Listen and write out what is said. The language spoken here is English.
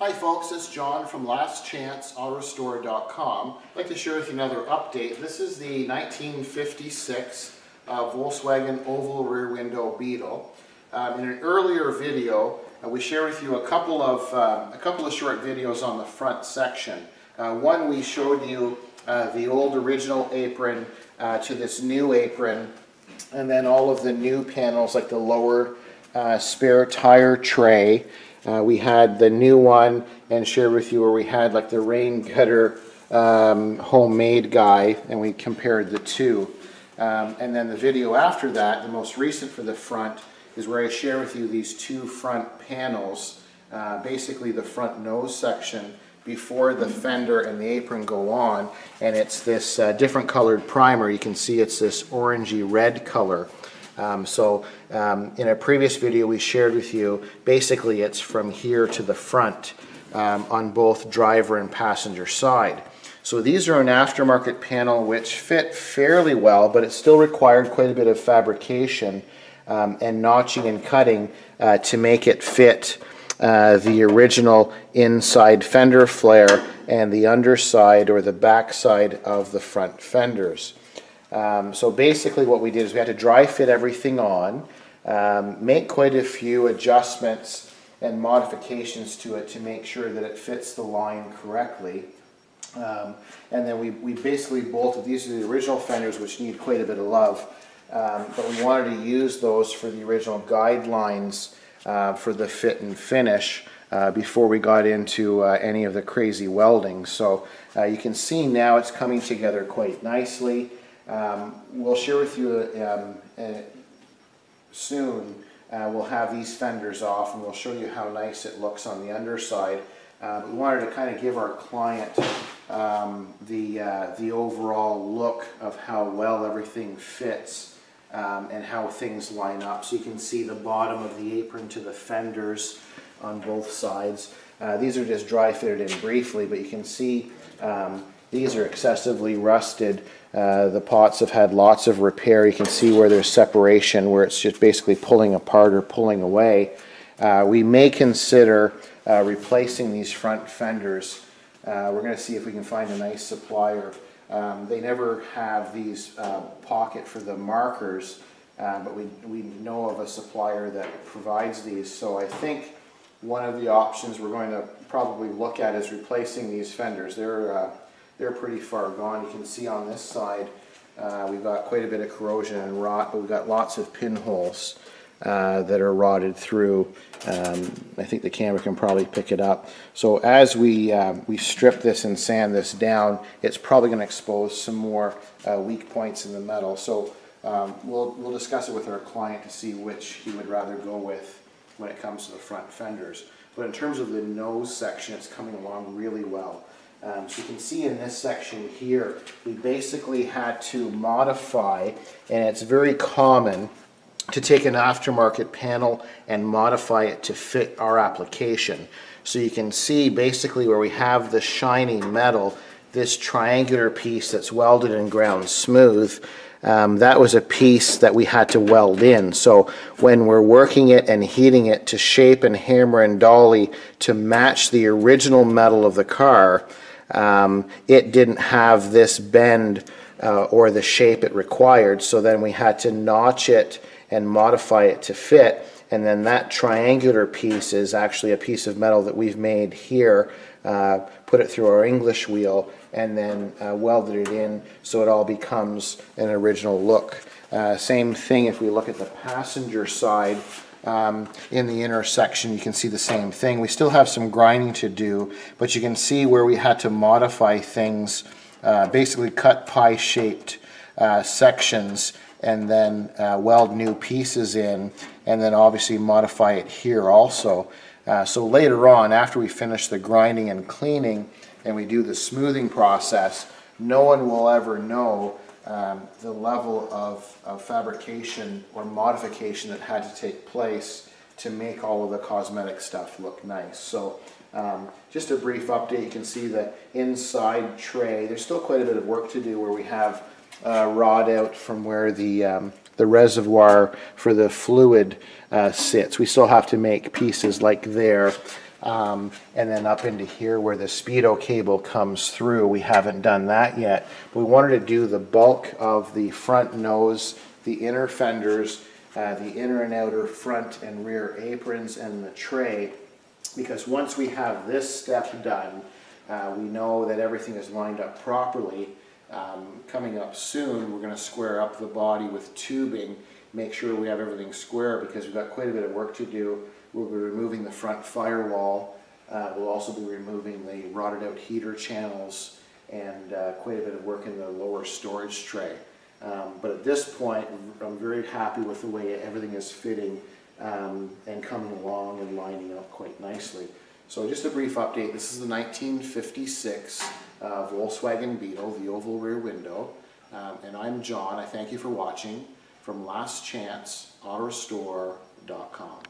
Hi folks, it's John from LastChanceAutoRestore.com. I'd like to share with you another update. This is the 1956 uh, Volkswagen oval rear window Beetle. Um, in an earlier video, uh, we share with you a couple of uh, a couple of short videos on the front section. Uh, one we showed you uh, the old original apron uh, to this new apron, and then all of the new panels like the lower spare tire tray. Uh, we had the new one and shared with you where we had like the rain gutter um, homemade guy and we compared the two. Um, and then the video after that, the most recent for the front, is where I share with you these two front panels, uh, basically the front nose section before the fender and the apron go on and it's this uh, different colored primer you can see it's this orangey red color um, so um, in a previous video we shared with you, basically it's from here to the front um, on both driver and passenger side. So these are an aftermarket panel which fit fairly well, but it still required quite a bit of fabrication um, and notching and cutting uh, to make it fit uh, the original inside fender flare and the underside or the backside of the front fenders. Um, so basically what we did is we had to dry fit everything on, um, make quite a few adjustments and modifications to it to make sure that it fits the line correctly. Um, and then we, we basically bolted, these are the original fenders which need quite a bit of love, um, but we wanted to use those for the original guidelines uh, for the fit and finish uh, before we got into uh, any of the crazy welding. So uh, you can see now it's coming together quite nicely. Um, we'll share with you um, uh, soon, uh, we'll have these fenders off and we'll show you how nice it looks on the underside. Uh, we wanted to kind of give our client um, the, uh, the overall look of how well everything fits um, and how things line up. So you can see the bottom of the apron to the fenders on both sides. Uh, these are just dry fitted in briefly, but you can see um, these are excessively rusted. Uh, the pots have had lots of repair. You can see where there's separation, where it's just basically pulling apart or pulling away. Uh, we may consider uh, replacing these front fenders. Uh, we're going to see if we can find a nice supplier. Um, they never have these uh, pocket for the markers, uh, but we, we know of a supplier that provides these. So I think one of the options we're going to probably look at is replacing these fenders. They're they're pretty far gone. You can see on this side uh, we've got quite a bit of corrosion and rot, but we've got lots of pinholes uh, that are rotted through. Um, I think the camera can probably pick it up. So as we, um, we strip this and sand this down, it's probably going to expose some more uh, weak points in the metal. So um, we'll, we'll discuss it with our client to see which he would rather go with when it comes to the front fenders. But in terms of the nose section, it's coming along really well. Um, so you can see in this section here, we basically had to modify, and it's very common to take an aftermarket panel and modify it to fit our application. So you can see basically where we have the shiny metal, this triangular piece that's welded and ground smooth, um, that was a piece that we had to weld in. So when we're working it and heating it to shape and hammer and dolly to match the original metal of the car, um, it didn't have this bend uh, or the shape it required. So then we had to notch it and modify it to fit. And then that triangular piece is actually a piece of metal that we've made here, uh, put it through our English wheel, and then uh, welded it in so it all becomes an original look. Uh, same thing if we look at the passenger side. Um, in the intersection, you can see the same thing. We still have some grinding to do, but you can see where we had to modify things, uh, basically cut pie-shaped uh, sections and then uh, weld new pieces in, and then obviously modify it here also. Uh, so later on, after we finish the grinding and cleaning, and we do the smoothing process, no one will ever know um, the level of, of fabrication or modification that had to take place to make all of the cosmetic stuff look nice. So um, just a brief update, you can see the inside tray. There's still quite a bit of work to do where we have uh, rod out from where the, um, the reservoir for the fluid uh, sits. We still have to make pieces like there um, and then up into here where the speedo cable comes through. We haven't done that yet. But we wanted to do the bulk of the front nose, the inner fenders, uh, the inner and outer front and rear aprons and the tray. Because once we have this step done, uh, we know that everything is lined up properly. Um, coming up soon, we're going to square up the body with tubing, make sure we have everything square because we've got quite a bit of work to do. We'll be removing the front firewall. Uh, we'll also be removing the rotted out heater channels and uh, quite a bit of work in the lower storage tray. Um, but at this point, I'm very happy with the way everything is fitting um, and coming along and lining up quite nicely. So just a brief update. This is the 1956 uh, Volkswagen Beetle, the oval rear window. Um, and I'm John. I thank you for watching from lastchanceautorestore.com.